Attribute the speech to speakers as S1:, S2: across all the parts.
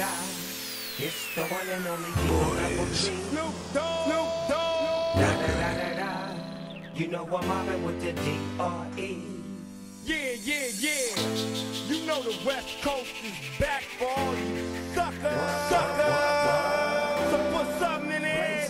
S1: It's the one and only D-O-double-G.
S2: Snoop Dogg. Snoop Dogg.
S1: Da da da da da. You know I'm mobbing with the D-R-E.
S2: Yeah, yeah, yeah. You know the West Coast is back for all you suckers. Suckers. So put something in there.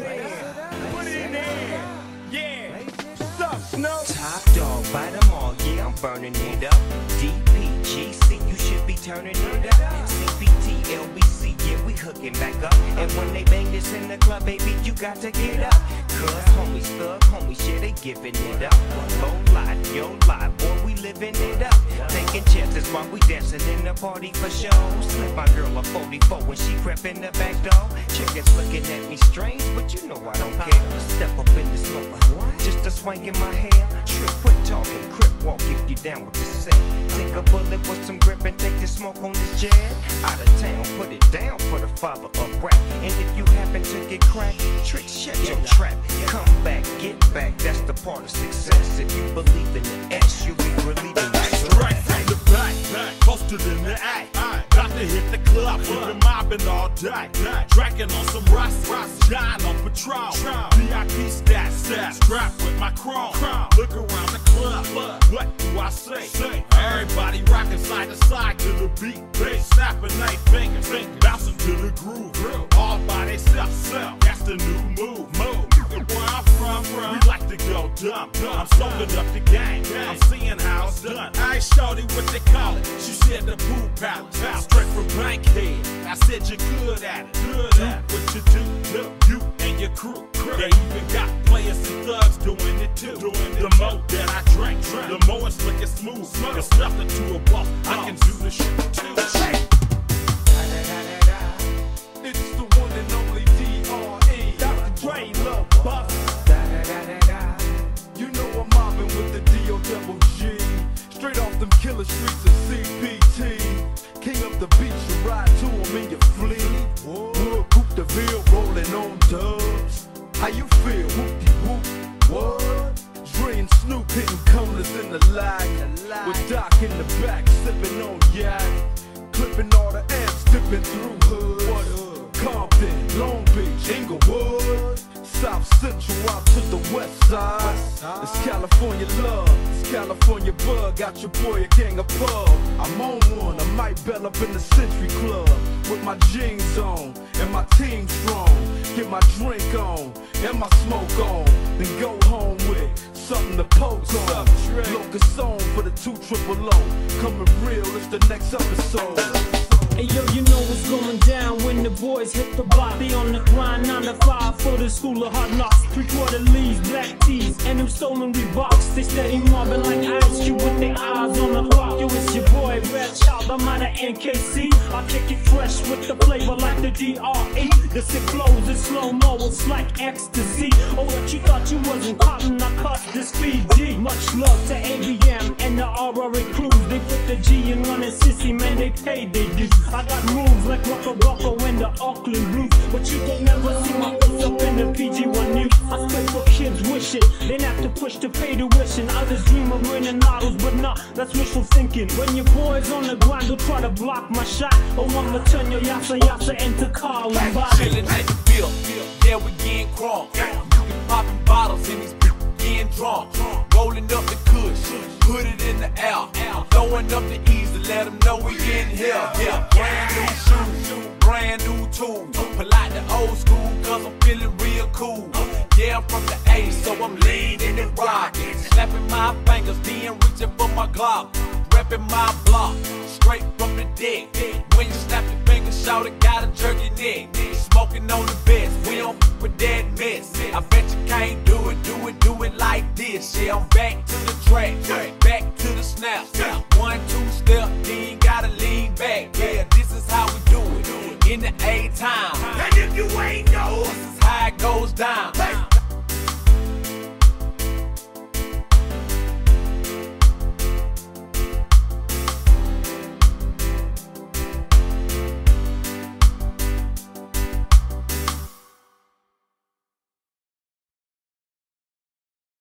S2: Put it in there. Yeah. What's up, Snoop?
S1: Top dog, bite them all, yeah, I'm burning it up. DPGC, you should be turning it up. CPT, LBC, yeah, we hooking back up. And when they bang this in the club, baby, you got to get up. Cause homies, thug homies, yeah, they giving it up. Low life, yo life, boy, we living it up. Taking chances while we dancing in the party for show. Slip my girl a 44 when she crept in the back door. Chickens looking at me strange, but you know I don't care. Step up in the smoker, just a swing in my hair. Trip, quit talking, crip walk if you down with the set. Take a bullet with some grip and take the smoke on this jet. Out of town, put it down for the father of rap. And if you happen to get cracked, trick, shut your trap. Come back, get back, that's the part of success. If you believe in the S, you'll be relieving
S3: Straight
S1: stress.
S3: from the back, back, posted in the act. Got to hit the club, we've been mobbing all day. Drinking on some rust, shine on patrol. VIP stat, stat, with my chrome. Look around the club, what do I say? Everybody rocking side to side to the beat. Bass snapping they fingers, bouncing to the groove. All by themselves, self. That's the new move, move. Where I'm from, from, we like to go dumb. I'm soaking up the game. I'm seeing how it's done. I shorty what they call it. She said the pool palace. Straight from Bankhead. I said you're good at it. Good at what you do, do. You and your crew. They even got doing it too. Doing the more that I drink, the more it's looking smooth. It's nothing to a boss. I can do the shit too.
S2: It's the one and only D.R.E. Dr. Dre, Lil Buck. You know I'm mobbing with the D.O.double-G. Straight off them killer streets of CPT. King up the beach, you ride to him in your fleet. Wood, Coupe de Ville, rolling on dubs. How you feel? In the lag. With Doc in the back, sipping on yak. Clipping all the amps, dipping through hood. What? Compton, Long Beach, Inglewood. South Central out to the west side. It's California love, it's California bug. Got your boy a gang of pub. I'm on one, I might bell up in the Century Club with my jeans on and my team strong. Get my drink on and my smoke on, then go home with something to poke on. Locust on for the two triple O. Coming real, it's the next episode.
S4: Hey yo, you know what's going down when the boys hit the block. They on the grind, 9 to 5 for the school of hard knocks. Three quarter leaves, black tees, and them stolen Reeboks. They steady mobbing like ice cube with their eyes on the Child, I'm out of NKC. I kick it fresh with the flavor like the DRE. The sick flows in slow mo, it's like ecstasy. Oh, what you thought you wasn't cotton, I cut this PG. Much love to ABM and the RRA crews. They put the G in running sissy, man, they paid they dues. I got moves like Rokocoko and the Auckland Blues. But you can it. They have to push to pay tuition. Others dream of winning models, but nah, that's wishful thinking. When your boys on the grind, they'll try to block my shot. Or I'ma turn your yassa yassa into car and body.
S5: Chillin' at the bill, yeah, we getting crunk. You can poppin' bottles in these getting drunk. Rolling up the kush, put it in the air. Throwing up the ease to let them know we getting here. Yeah, brand new shoes, brand new tools. Polite the old school, cause I'm feeling real cool. Yeah, I'm from the A, so I'm rocket. Snapping my fingers, then reaching for my Glock. Repping my block, straight from the dick. When you snap your fingers, shout it, gotta jerk your neck. Smoking on the best, we don't f with that mess. I bet you can't do it, do it, do it like this. Yeah, I'm back to the track, back to the snap. One, two step, then gotta lean back. Yeah, this is how we do it in the A time. And if you ain't know, this is how it goes down.